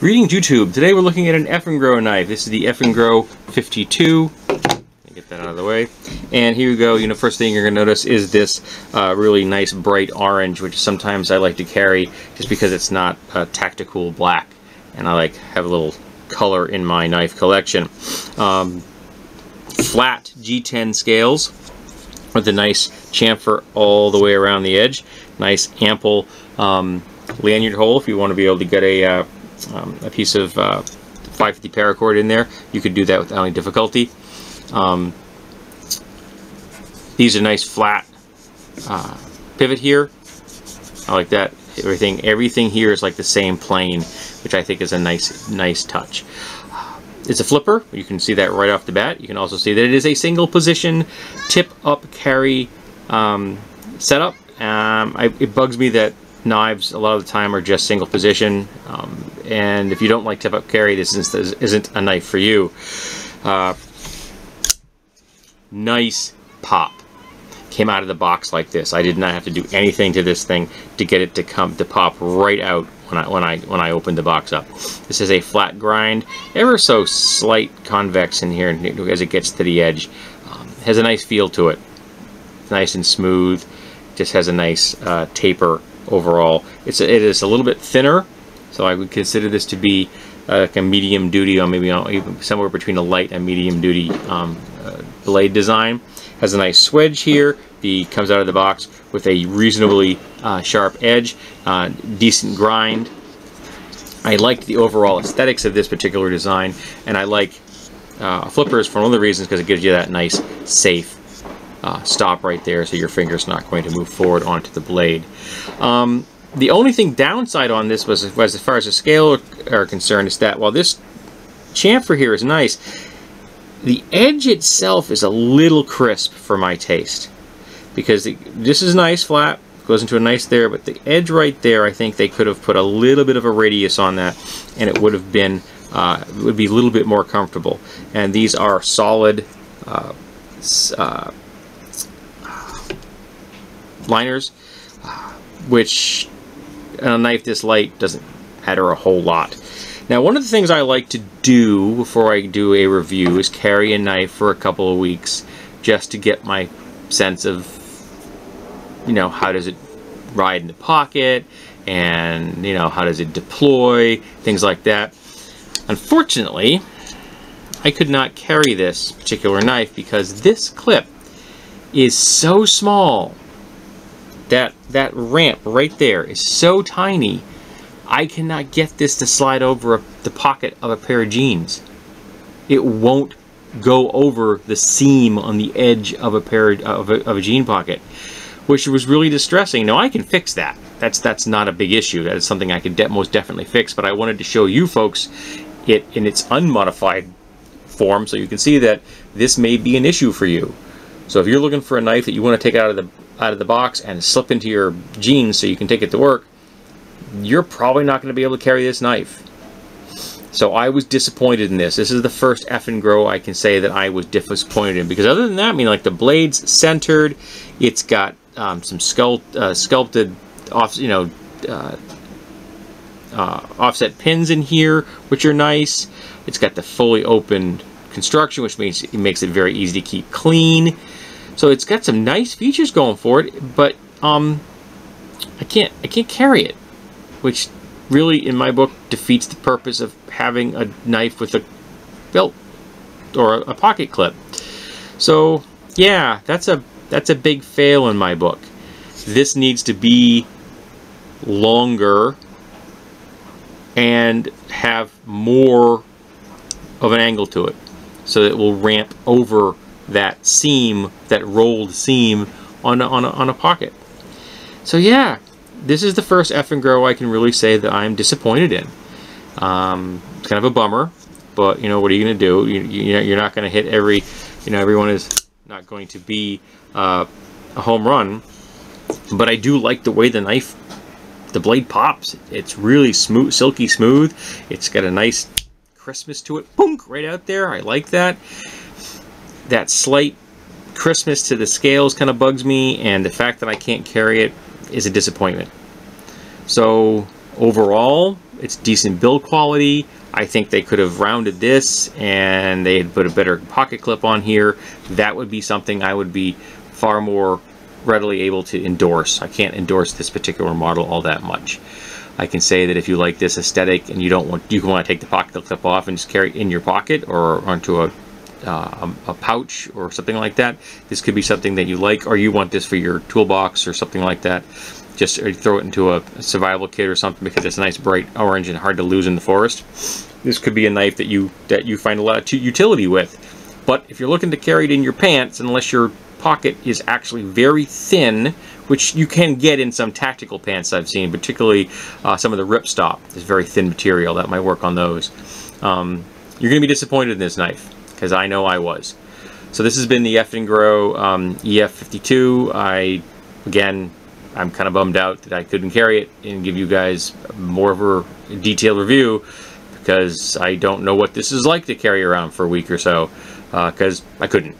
Greetings YouTube. Today we're looking at an Eafengrow knife. This is the Eafengrow 52. Get that out of the way. And here we go. You know, first thing you're going to notice is this uh, really nice bright orange, which sometimes I like to carry just because it's not a tactical black. And I like have a little color in my knife collection. Um, flat G10 scales with a nice chamfer all the way around the edge. Nice ample um, lanyard hole if you want to be able to get a uh, um, a piece of uh, 550 paracord in there. You could do that without any difficulty. Um, these are nice flat uh, pivot here. I like that. Everything everything here is like the same plane, which I think is a nice nice touch. It's a flipper. You can see that right off the bat. You can also see that it is a single position tip up carry um, setup. Um, I, it bugs me that knives a lot of the time are just single position um, and if you don't like tip up carry this isn't a knife for you. Uh, nice pop came out of the box like this. I did not have to do anything to this thing to get it to come to pop right out when I when I when I opened the box up. This is a flat grind ever so slight convex in here as it gets to the edge. Um, has a nice feel to it. Nice and smooth. Just has a nice uh, taper overall. It's it is a little bit thinner, so I would consider this to be uh, like a medium duty or maybe even somewhere between a light and medium duty um, uh, blade design. Has a nice swedge here. The comes out of the box with a reasonably uh, sharp edge, uh, decent grind. I like the overall aesthetics of this particular design, and I like uh, flippers for one of the reasons because it gives you that nice, safe uh, stop right there so your finger's not going to move forward onto the blade. Um, the only thing downside on this was, was as far as the scale are concerned is that while this chamfer here is nice, the edge itself is a little crisp for my taste. Because the, this is nice flat, goes into a nice there, but the edge right there, I think they could have put a little bit of a radius on that, and it would have been, uh, would be a little bit more comfortable. And these are solid uh, uh, liners, which a knife this light doesn't matter a whole lot. Now, one of the things I like to do before I do a review is carry a knife for a couple of weeks just to get my sense of, you know, how does it ride in the pocket and, you know, how does it deploy, things like that. Unfortunately, I could not carry this particular knife because this clip is so small that that ramp right there is so tiny I cannot get this to slide over a, the pocket of a pair of jeans. It won't go over the seam on the edge of a pair of a, of a jean pocket which was really distressing. Now I can fix that. That's that's not a big issue. That is something I can de most definitely fix but I wanted to show you folks it in its unmodified form so you can see that this may be an issue for you. So if you're looking for a knife that you want to take out of the out of the box and slip into your jeans so you can take it to work, you're probably not going to be able to carry this knife. So I was disappointed in this. This is the first Eafengrow I can say that I was disappointed in because other than that, I mean, like the blade's centered, it's got um, some sculpt, uh, sculpted off, you know, uh, uh, offset pins in here, which are nice. It's got the fully open construction, which means it makes it very easy to keep clean. So it's got some nice features going for it, but um, I can't I can't carry it, which really, in my book, defeats the purpose of having a knife with a belt or a pocket clip. So yeah, that's a that's a big fail in my book. This needs to be longer and have more of an angle to it so that it will ramp over that seam, that rolled seam on a, on a, on a pocket. So yeah, this is the first Eafengrow I can really say that I'm disappointed in. Um, it's kind of a bummer, but you know what are you going to do? You, you, you're not going to hit every, you know, everyone is not going to be uh, a home run. But I do like the way the knife, the blade pops. It's really smooth, silky smooth. It's got a nice crispness to it. Boom, right out there. I like that that slight Christmas to the scales kind of bugs me, and the fact that I can't carry it is a disappointment. So overall, It's decent build quality. I think they could have rounded this and they had put a better pocket clip on here. That would be something I would be far more readily able to endorse. I can't endorse this particular model all that much. I can say that if you like this aesthetic and you don't want, you want to take the pocket clip off and just carry it in your pocket or onto a, uh, a pouch or something like that. This could be something that you like, or you want this for your toolbox or something like that. Just throw it into a, survival kit or something because it's nice bright orange and hard to lose in the forest. This could be a knife that you that you find a lot of utility with. But if you're looking to carry it in your pants, unless your pocket is actually very thin, which you can get in some tactical pants I've seen, particularly uh, some of the ripstop is very thin material. That might work on those. Um, you're going to be disappointed in this knife, because I know I was. So this has been the Eafengrow um, EF52. I, again, I'm kind of bummed out that I couldn't carry it and give you guys more of a detailed review because I don't know what this is like to carry around for a week or so because uh, I couldn't.